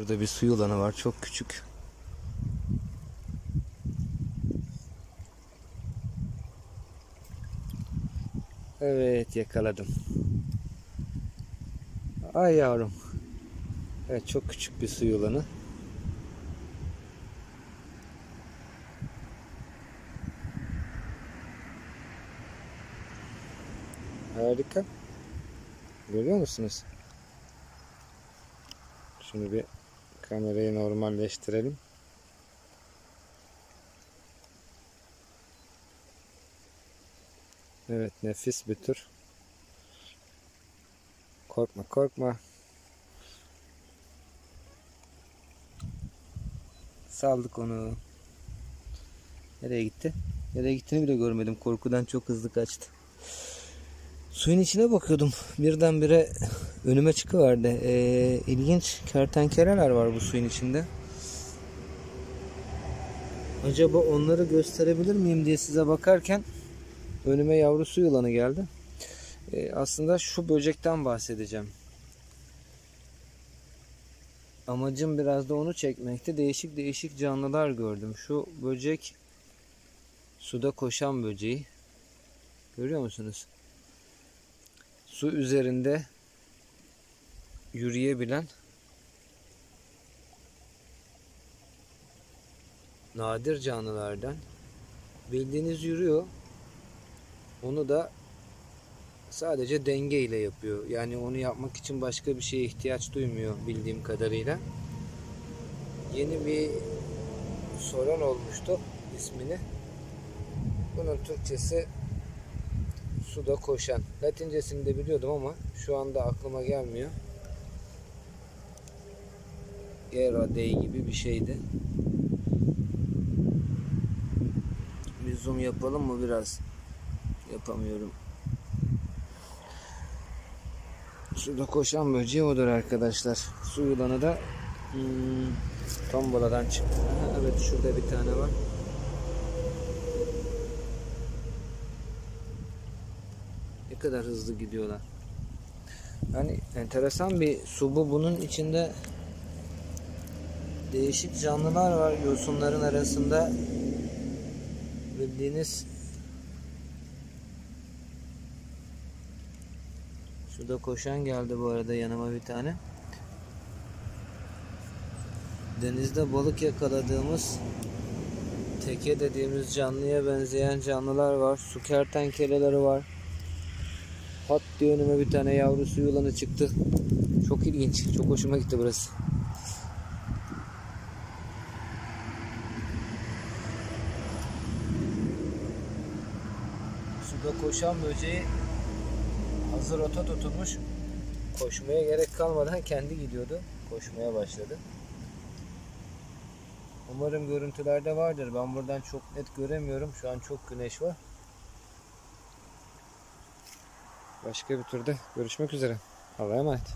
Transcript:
Burada bir su yılanı var. Çok küçük. Evet yakaladım. Ay yavrum. Evet çok küçük bir su yılanı. Harika. Görüyor musunuz? Şimdi bir kamerayı normalleştirelim. Evet nefis bir tür. Korkma korkma. Saldık onu. Nereye gitti? Nereye gittiğini bile görmedim. Korkudan çok hızlı kaçtı. Suyun içine bakıyordum. Birdenbire önüme çıkıverdi. Ee, ilginç kertenkeleler var bu suyun içinde. Acaba onları gösterebilir miyim diye size bakarken önüme yavru su yılanı geldi. Ee, aslında şu böcekten bahsedeceğim. Amacım biraz da onu çekmekti. Değişik değişik canlılar gördüm. Şu böcek suda koşan böceği. Görüyor musunuz? Su üzerinde yürüyebilen nadir canlılardan. Bildiğiniz yürüyor. Onu da sadece denge ile yapıyor. Yani onu yapmak için başka bir şeye ihtiyaç duymuyor bildiğim kadarıyla. Yeni bir soran olmuştu ismini. Bunun Türkçesi suda koşan. Latincesini de biliyordum ama şu anda aklıma gelmiyor. Era Dei gibi bir şeydi. Bir zoom yapalım mı biraz? Yapamıyorum. Suda koşan böceği odur arkadaşlar. Su yılanı da hmm, tombaladan çıktı. Evet şurada bir tane var. Ne kadar hızlı gidiyorlar. Yani enteresan bir su bu. Bunun içinde değişik canlılar var yosunların arasında. Bildiğiniz Şurada koşan geldi bu arada yanıma bir tane. Denizde balık yakaladığımız teke dediğimiz canlıya benzeyen canlılar var. Su kertenkeleleri var. Pat diye önüme bir tane yavru su yılanı çıktı. Çok ilginç. Çok hoşuma gitti burası. Suda koşan böceği hazır ota tutulmuş. Koşmaya gerek kalmadan kendi gidiyordu. Koşmaya başladı. Umarım görüntülerde vardır. Ben buradan çok net göremiyorum. Şu an çok güneş var. Başka bir turda görüşmek üzere. Allah'a emanet.